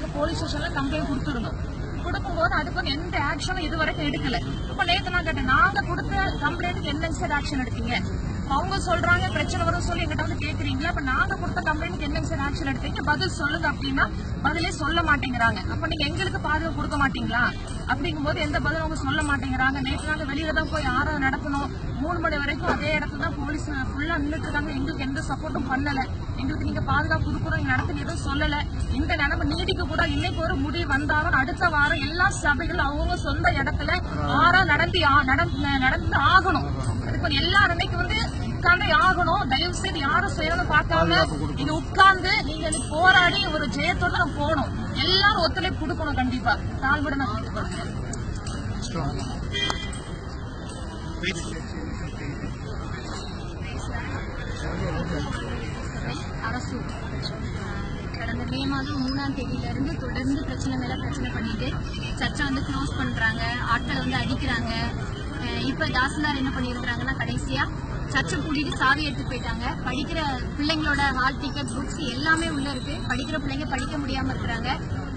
நாங்கள் போலீஸ் ஸ்டேஷனில் கம்ப்ளைண்ட் கொடுத்துருந்தோம். கொடுக்கும்போது அதுக்கு வந்து எந்த ஆக்ஷனும் இது வரைக்கும் எடுக்கல. இப்போ நேற்று நான் கேட்டேன் நாங்கள் கொடுத்த கம்ப்ளைண்ட்டுக்கு என்ன சார் ஆக்ஷன் எடுத்தீங்க? அவங்க சொல்றாங்க பிரச்சனை வரும் சொல்லி எங்கிட்ட வந்து கேக்குறீங்களா? அப்ப நாங்க கொடுத்த கம்ப்ளைண்ட் என்ன சார் ஆக்ஷன் எடுத்தீங்க? பதில் சொல்லுங்க அப்படின்னா பதிலே சொல்ல மாட்டேங்கிறாங்க. அப்ப நீங்க எங்களுக்கு பாதுகாப்பு கொடுக்க மாட்டீங்களா? அப்படிங்கும்போது எந்த பதிலும் அவங்க சொல்ல மாட்டேங்கிறாங்க. நேற்று நாங்க வெளியில தான் போய் ஆறாவது நடத்தணும். மூணு மணி வரைக்கும் அதே இடத்துல தான் போலீஸ் ஃபுல்லா நின்றுட்டு இருக்காங்க. எங்களுக்கு எந்த சப்போர்ட்டும் பண்ணல. எங்களுக்கு நீங்க பாதுகாப்பு கொடுக்குறோம் நடத்துக்கு எதுவும் சொல்லல. இந்த நிலைமை நீடிக்க கூட இன்னைக்கு ஒரு முடிவு வந்தாலும் அடுத்த வாரம் எல்லா சபைகளும் அவங்க சொந்த இடத்துல ஆறா நடந்து நடந்து ஆகணும். அதுக்கு வந்து எல்லாரும் இன்னைக்கு வந்து உட்கார்ந்து ஆகணும். தயவு செய்து யாரும் செய்யணும் பார்க்காம நீங்க உட்கார்ந்து நீங்க போராடி ஒரு ஜெயத்தோட நம்ம போகணும். எல்லாரும் ஒத்துழைப்பு கொடுக்கணும் கண்டிப்பா. தாழ்வுட நான். அரசு கடந்த மே மாதம் மூணாம் தேதியில இருந்து தொடர்ந்து பிரச்சனை மேல பிரச்சனை பண்ணிட்டு சர்ச்சை வந்து க்ளோஸ் பண்றாங்க. ஆட்களை வந்து அடிக்கிறாங்க. இப்ப தாசில்தார் என்ன பண்ணியிருக்கிறாங்கன்னா கடைசியா சர்ச்சை கூட்டிட்டு சாவி எடுத்து போயிட்டாங்க. படிக்கிற பிள்ளைங்களோட ஹால் டிக்கெட் புக்ஸ் எல்லாமே உள்ள இருக்கு. படிக்கிற பிள்ளைங்க படிக்க முடியாம இருக்கிறாங்க.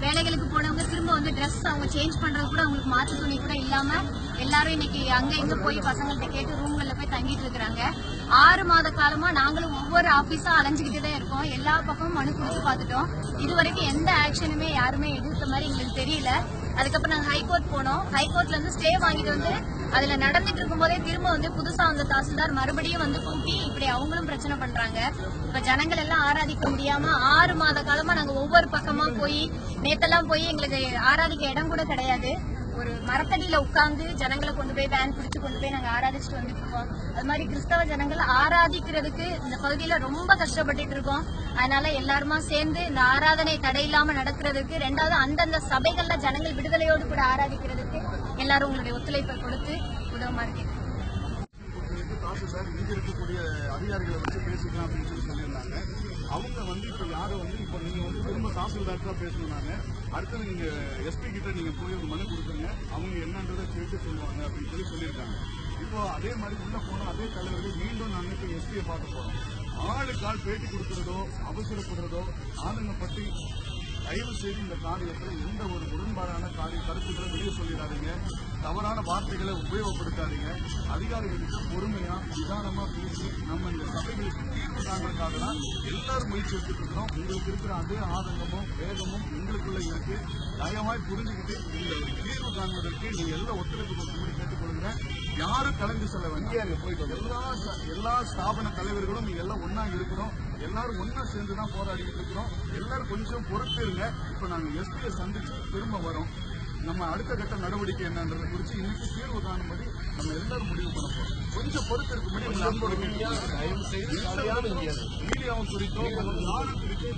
வேலைகளுக்கு போனவங்க திரும்ப வந்து ட்ரெஸ் அவங்க சேஞ்ச் பண்றது கூட அவங்களுக்கு மாற்று துணி கூட இல்லாம எல்லாரும் இன்னைக்கு அங்க இங்க போய் பசங்கள்ட்ட கேட்டு ரூம்கள்ல போய் தங்கிட்டு இருக்கிறாங்க. ஆறு மாத காலமா நாங்களும் ஒவ்வொரு ஆபீஸா அலைஞ்சுக்கிட்டே தான் இருக்கோம். எல்லா பக்கமும் மனு கொடுத்து பார்த்துட்டோம். இது வரைக்கும் எந்த ஆக்ஷனுமே யாருமே எடுத்த மாதிரி எங்களுக்கு தெரியல. அதுக்கப்புறம் நாங்க ஹைகோர்ட் போனோம். ஹைகோர்ட்ல இருந்து ஸ்டே வாங்கிட்டு வந்து அதுல நடந்துட்டு இருக்கும்போதே திரும்ப வந்து புதுசா வந்த தாசில்தார் மறுபடியும் வந்து கூப்பி இப்படி அவங்களும் பிரச்சனை பண்றாங்க. இப்ப ஜனங்கள் எல்லாம் ஆராதிக்க முடியாம ஆறு மாத காலமா நாங்க ஒவ்வொரு பக்கமா போய் நேத்தெல்லாம் போய் எங்களுக்கு ஆராதிக்க இடம் கூட கிடையாது. ஒரு மரத்தடியில உட்கார்ந்து ஜனங்களை கொண்டு போய் வேன் பிடிச்சு கொண்டு போய் நாங்க ஆராதிச்சுட்டு வந்துட்டு இருக்கோம் அது மாதிரி கிறிஸ்தவ ஜனங்கள் ஆராதிக்கிறதுக்கு இந்த பகுதியில ரொம்ப கஷ்டப்பட்டுட்டு இருக்கோம். அதனால எல்லாருமா சேர்ந்து இந்த ஆராதனை தடையில்லாம நடக்கிறதுக்கு ரெண்டாவது அந்தந்த சபைகள்ல ஜனங்கள் விடுதலையோடு கூட ஆராதிக்கிறதுக்கு எல்லாரும் உங்களுடைய ஒத்துழைப்பை கொடுத்து உதவுமாறு கேட்கிறேன் இங்க இருக்கக்கூடிய அதிகாரிகளை வச்சு பேசிக்கலாம் அப்படின்னு சொல்லி சொல்லியிருந்தாங்க. அவங்க வந்து யாரும் வந்து வந்து திரும்ப எஸ்பி கிட்ட போய் ஒரு மனு என்னன்றதை சொல்லுவாங்க அப்படின்னு சொல்லி சொல்லியிருக்காங்க. இப்போ அதே மாதிரி உள்ள போன அதே தலைவர்கள் மீண்டும் நாங்கள் எஸ்பியை பார்க்க போறோம். ஆளுக்கால் பேட்டி கொடுக்கிறதோ அவசரப்படுறதோ ஆளுங்கப்பட்டு தயவு செய்து இந்த காரியத்தில் எந்த ஒரு முரண்பாடான காரிய கருத்துக்களை வெளியே சொல்லிடாதீங்க. தவறான வார்த்தைகளை உபயோகப்படுத்தாதீங்க. அதிகாரிகளுக்கு பொறுமையா நிதானமா பேசி நம்ம இந்த சபைகளுக்கு தீர்வு காண்றதுக்காக தான் எல்லாரும் முயற்சி எடுத்துட்டு இருக்கிறோம் உங்களுக்கு இருக்கிற அதே ஆதங்கமும் வேகமும் எங்களுக்குள்ள இருக்கு. தயவாய் புரிஞ்சுக்கிட்டு இந்த தீர்வு காண்பதற்கு நீங்க எல்லாம் ஒத்துழைப்பு கொடுக்கும்படி கேட்டுக்கொள்கிறேன். யாரும் கலந்து செல்ல வேண்டிய போயிட்டு எல்லா எல்லா ஸ்தாபன தலைவர்களும் நீங்க எல்லாம் ஒண்ணா இருக்கிறோம் எல்லாரும் ஒண்ணா சேர்ந்து தான் போராடிட்டு இருக்கிறோம். எல்லாரும் கொஞ்சம் பொறுத்து இருங்க இப்ப நாங்க எஸ்பியை சந்திச்சு திரும்ப வரோம். நம்ம அடுத்த கட்ட நடவடிக்கை என்னன்றதை குறித்து இன்னைக்கு தீர்வு காணும்படி நம்ம எல்லாரும் முடிவு பண்ண போறோம். கொஞ்சம் பொறுத்து இருக்கும்படி உங்களை அன்போடு மீடியாவும் குறித்தோ நாடு குறித்தோ.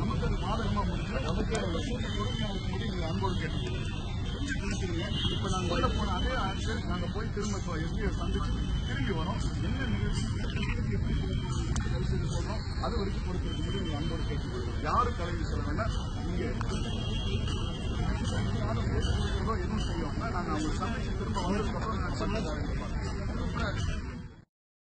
நமக்கு அது பாதகமா முடிஞ்சு நமக்கு பொறுமையா இருக்கும்படி நீங்க அன்போடு நிறுத்துங்க. இப்ப நாங்க உள்ள போன அதே ஆட்கள் நாங்க போய் திரும்ப எஸ்பியை சந்திச்சு திரும்பி வரோம். என்ன நிகழ்ச்சி? எப்படி சொல்றோம். அது வரைக்கும் பொறுத்திருக்க முடியும். அன்போடு கேட்டுக்கொள்கிறோம் யாரும் கலைஞர் சொல்ல வேண்டாம். நீங்க யாரும் பேசுறதோ எதுவும் செய்யும் நாங்க அவங்க சந்திச்சு திரும்ப அப்புறம்